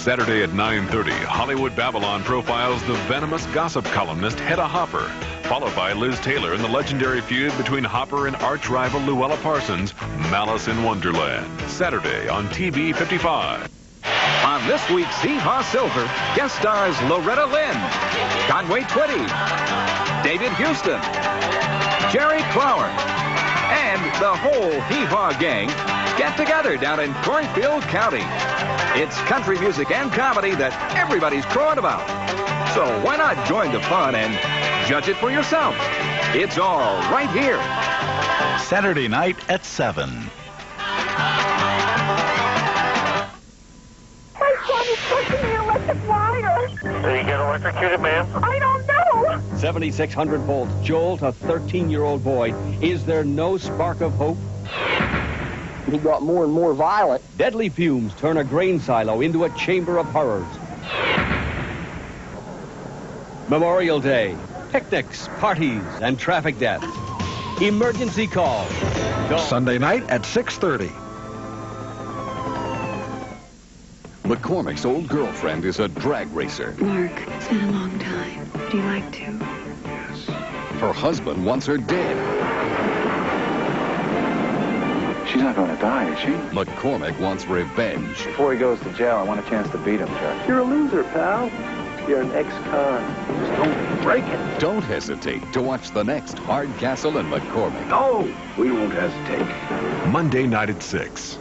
Saturday at 9.30, Hollywood Babylon profiles the venomous gossip columnist Hedda Hopper, followed by Liz Taylor in the legendary feud between Hopper and arch-rival Louella Parsons, Malice in Wonderland. Saturday on TV 55. On this week's Hee Haw Silver, guest stars Loretta Lynn, Conway Twitty, David Houston, Jerry Clower, and the whole Hee Haw gang get together down in Cornfield County. It's country music and comedy that everybody's crowing about. So why not join the fun and judge it for yourself? It's all right here. Saturday night at 7. My son is pushing the electric wire. Did he get electrocuted, ma'am? I don't know. 7,600 volts, jolt a 13-year-old boy. Is there no spark of hope? He got more and more violent. Deadly fumes turn a grain silo into a chamber of horrors. Memorial Day, picnics, parties, and traffic deaths. Emergency call. Don't- Sunday night at 6.30. McCormick's old girlfriend is a drag racer. Mark, it's been a long time. Would you like to? Yes. Her husband wants her dead. She's not going to die, is she? McCormick wants revenge. Before he goes to jail, I want a chance to beat him, Chuck. You're a loser, pal. You're an ex-con. Just don't break it. Don't hesitate to watch the next Hardcastle and McCormick. No, we won't hesitate. Monday night at 6.